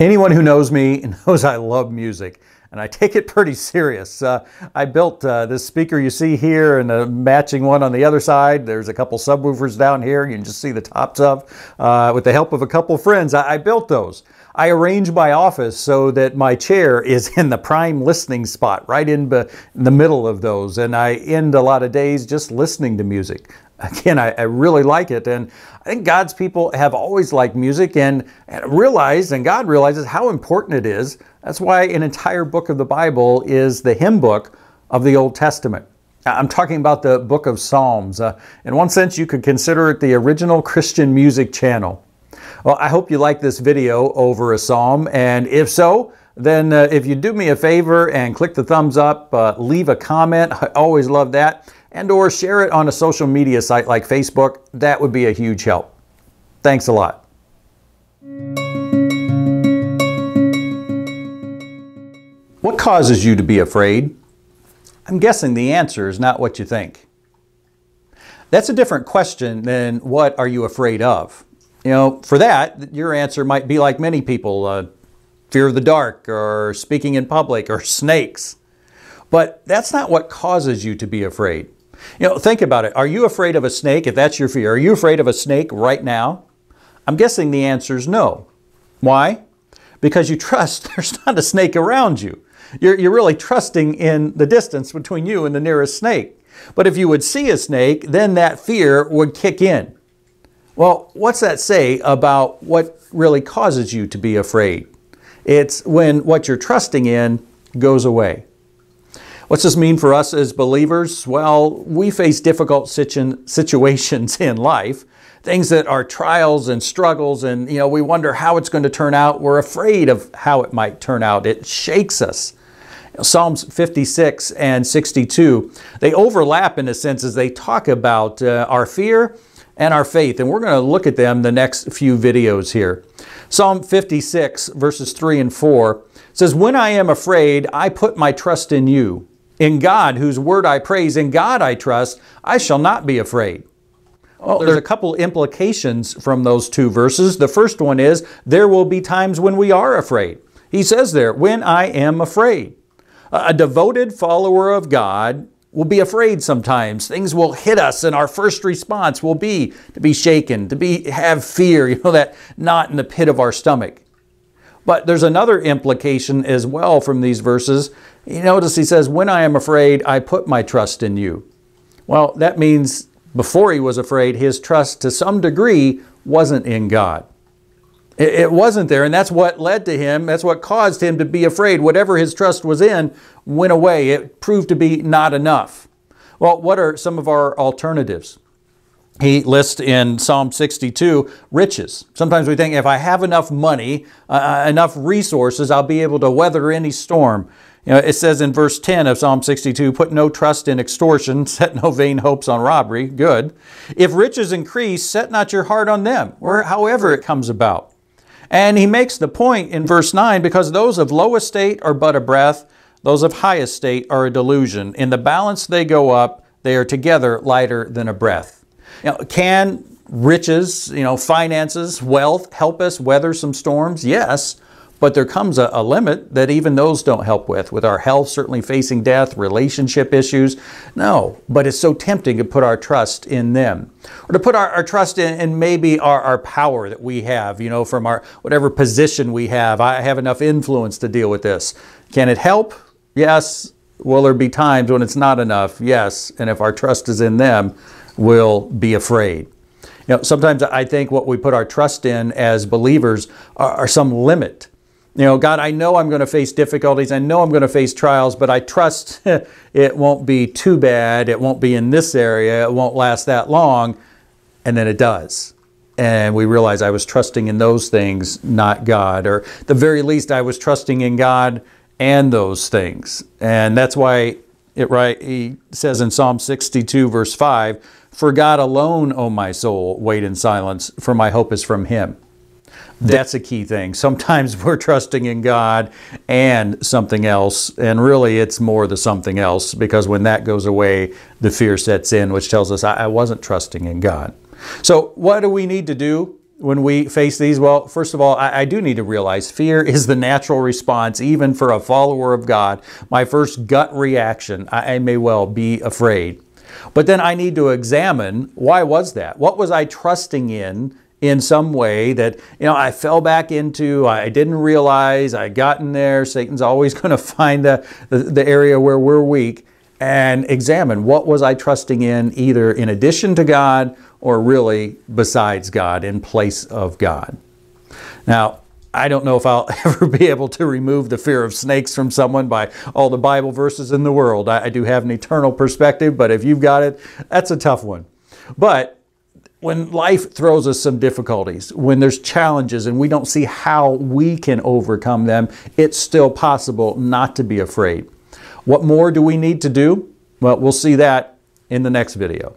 Anyone who knows me knows I love music and I take it pretty serious. Uh, I built uh, this speaker you see here and a matching one on the other side. There's a couple subwoofers down here you can just see the tops of. Uh, with the help of a couple friends, I, I built those. I arrange my office so that my chair is in the prime listening spot, right in, the middle of those. And I end a lot of days just listening to music. Again, I, I really like it. And I think God's people have always liked music and, and realized, and God realizes how important it is. That's why an entire book of the Bible is the hymn book of the Old Testament. I'm talking about the book of Psalms. Uh, in one sense, you could consider it the original Christian music channel. Well, I hope you like this video over a psalm, and if so, then uh, if you do me a favor and click the thumbs up, uh, leave a comment, I always love that, and or share it on a social media site like Facebook, that would be a huge help. Thanks a lot. What causes you to be afraid? I'm guessing the answer is not what you think. That's a different question than what are you afraid of? You know, for that, your answer might be like many people uh, fear of the dark, or speaking in public, or snakes. But that's not what causes you to be afraid. You know, think about it. Are you afraid of a snake if that's your fear? Are you afraid of a snake right now? I'm guessing the answer is no. Why? Because you trust there's not a snake around you. You're, you're really trusting in the distance between you and the nearest snake. But if you would see a snake, then that fear would kick in. Well, what's that say about what really causes you to be afraid? It's when what you're trusting in goes away. What's this mean for us as believers? Well, we face difficult situations in life, things that are trials and struggles, and you know, we wonder how it's going to turn out. We're afraid of how it might turn out. It shakes us. Psalms 56 and 62, they overlap in a sense as they talk about uh, our fear and our faith. And we're going to look at them the next few videos here. Psalm 56, verses 3 and 4 says, When I am afraid, I put my trust in you. In God, whose word I praise, in God I trust, I shall not be afraid. Well, there's a couple implications from those two verses. The first one is there will be times when we are afraid. He says there, when I am afraid. A devoted follower of God We'll be afraid sometimes. Things will hit us, and our first response will be to be shaken, to be have fear, you know, that knot in the pit of our stomach. But there's another implication as well from these verses. You notice he says, When I am afraid, I put my trust in you. Well, that means before he was afraid, his trust to some degree wasn't in God. It wasn't there, and that's what led to him, that's what caused him to be afraid. Whatever his trust was in went away. It proved to be not enough. Well, what are some of our alternatives? He lists in Psalm 62 riches. Sometimes we think if I have enough money, uh, uh, enough resources, I'll be able to weather any storm. You know, it says in verse 10 of Psalm 62, put no trust in extortion, set no vain hopes on robbery. Good. If riches increase, set not your heart on them, or however it comes about. And he makes the point in verse 9 because those of low estate are but a breath, those of high estate are a delusion. In the balance they go up, they are together lighter than a breath. Now, can riches, you know, finances, wealth help us weather some storms? Yes. But there comes a, a, limit that even those don't help with, with our health certainly facing death, relationship issues. No, but it's so tempting to put our trust in them. Or to put our, our trust in, in maybe our, our power that we have, you know, from our whatever position we have. I have enough influence to deal with this. Can it help? Yes. Will there be times when it's not enough? Yes. And if our trust is in them, we'll be afraid. You know, sometimes I think what we put our trust in as believers are, are some limit you know, God, I know I'm going to face difficulties. I know I'm going to face trials, but I trust it won't be too bad. It won't be in this area. It won't last that long. And then it does. And we realize I was trusting in those things, not God. Or the very least, I was trusting in God and those things. And that's why it right he says in Psalm 62, verse 5, For God alone, O my soul, wait in silence, for my hope is from him. That's a key thing. Sometimes we're trusting in God and something else, and really it's more the something else because when that goes away, the fear sets in, which tells us I, wasn't trusting in God. So, what do we need to do? when we face these? Well, first of all, I, do need to realize fear is the natural response, even for a follower of God. My first gut reaction, I may well be afraid. But then I need to examine why was that? What was I trusting in in some way that you know I fell back into I didn't realize I got in there Satan's always going to find the, the, the area where we're weak and examine what was I trusting in either in addition to God or really besides God in place of God now I don't know if I'll ever be able to remove the fear of snakes from someone by all the Bible verses in the world. I, I do have an eternal perspective, but if you've got it, that's a tough one. But when life throws us some difficulties, when there's challenges and we don't see how we can overcome them, it's still possible not to be afraid. What more do we need to do? Well, we'll see that in the next video.